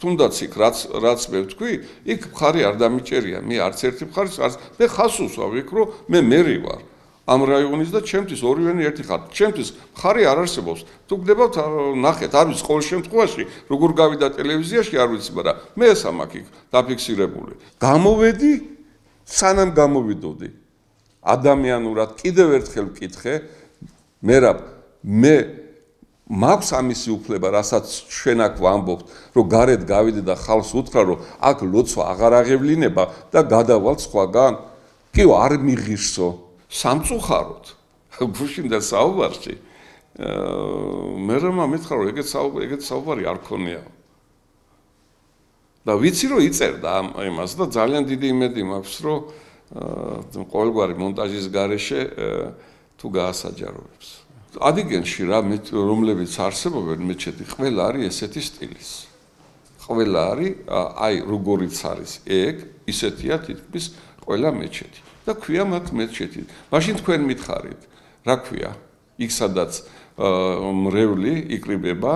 თუნდაც იქ რაც რაც მე ვთქვი, იქ მხარი არ დამიჭერია, მე არც ერთი მხარის არც მე ხას უსვავ იქ, რომ მე მერი ვარ. ამ რაიონის და ჩემთვის ორივენი ერთი ხარ. ჩემთვის მხარი არ არსებობს. თუ გდებავთ ნახეთ, არ ვიცი ყოველ შემთხვევაში როგორ გავიდა ტელევიზიაში არ ვიცი, მაგრამ მე ეს ამაკ იქ დაფიქსირებული. გამოვედი, სანამ გამოვიდოდი. ადამიანურად კიდევ ერთხელ ვკითხე, მე რა მე მაქვს ამისი უფლება, რასაც ჩვენ აქ ვამბობთ, რომ გარეთ გავიდე და ხალხს უთხრა, რომ აქ ლოცვა აღარ აღევლინება და გადავალ სხვაგან. კიო, არ მიღირსო. სამწუხაროდ. გუშინ და საუბარში. აა მე რომ ამეთქა, რომ ეგეთ საუბარი, ეგეთ საუბარი არ ქონია. და ვიცი რომ იწერდა ამ იმას და ძალიან დიდი იმედი მაქვს, რომ აა ყოველგვარი მონტაჟის გარეშე თუ გაასაჯაროებს. ადიგენში რა რომლებიც არსებობენ მეჩეთი ყველა არის ესეთი სტილის. ყველა არის აი როგორიც არის ეგ ისეთია თითქმის ყველა მეჩეთი და ქვია მათ მეჩეთი მაშინ თქვენ მითხარით რა ქვია? იქ სადაც მრევლი იკრიბება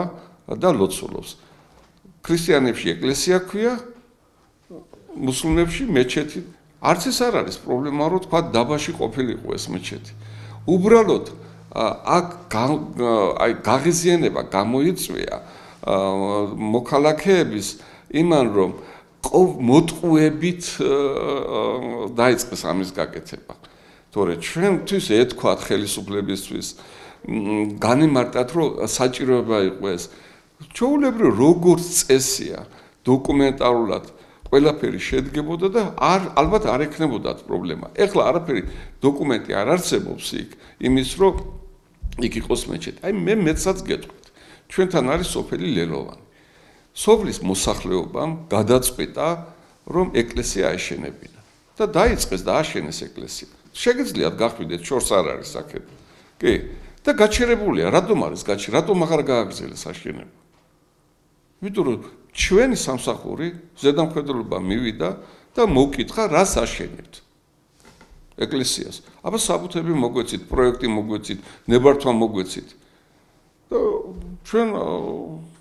და ლოცულობს. ქრისტიანებში ეკლესია ქვია მუსლიმებში მეჩეთი არც ეს არ არის პრობლემა რომ თქვა დაბაში ყოფილიყო ეს მეჩეთი უბრალოდ აქ აი გაღიზიანება გამოიწვია მოქალაქეების იმან რომ მოტყუებით დაიწყეს ამის გაკეთება. თორე ჩვენთვის ეთქვათ ხელისუფლებისთვის განემარტათ რომ საჭიროება იყო ეს ჩაულებრო როგორც წესია დოკუმენტალურად ყველაფერი შედგებოდა და არ ალბათ არ ექნებოდათ პრობლემა. ეხლა არაფერი დოკუმენტი არ არსებობს იქ იმის რომ იქ იყოს მეჩეთი. აი მე მეცაც გეტყვით. ჩვენთან არის სოფელი ლელოვანი. სოფლის მოსახლეობამ გადაწყვიტა, რომ ეკლესია აეშენებინა და დაიწყეს და აშენეს ეკლესია. შეგიძლიათ გახვიდეთ, შორს არ არის აქეთ. კი, და გაჩერებულია, რატომ არის გაჩი, რატომ აღარ გააგრძელეს აშენება? იმიტომ რომ ჩვენი სამსახური ზედამხედველობა მივიდა და მოკითხა, რას აშენებთ? ეკლესიას. აბა საბუთები მოგვეცით, პროექტი მოგვეცით, ნებართვა მოგვეცით. და ჩვენ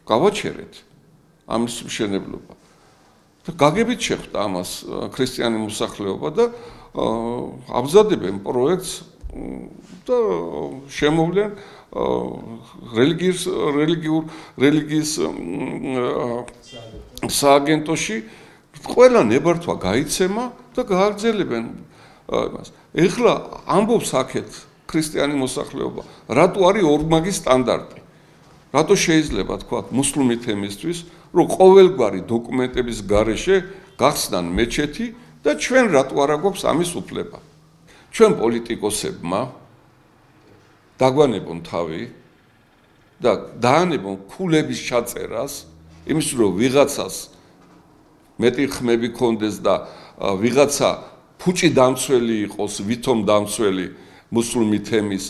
გავაჩერეთ ამის მშენებლობა. და გაგებით შეხვდა ამას ქრისტიანი მოსახლეობა და აბზადებენ პროექტს და შემოვლენ რელიგიის რელიგიურ რელიგიის სააგენტოში ყველა ნებართვა გაიცემა და გააგრძელებენ იმას. ეხლა ამბობს აქეთ ქრისტიანი მოსახლეობა, რატო არის ორმაგი სტანდარტი? რატო შეიძლება თქვა მუსლიმი თემისთვის, რომ ყოველგვარი დოკუმენტების გარეშე გახსნან მეჩეთი და ჩვენ რატო არ აგვაქვს ამის უფლება? ჩვენ პოლიტიკოსებმა დაგვანებონ თავი და დაანებონ ქულების ჩაწერას, იმის რომ ვიღაცას მეტი ხმები კონდეს და ვიღაცა ფუჭი დამცველი იყოს, ვითომ დამცველი მუსლიმი თემის